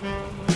Mm-hmm.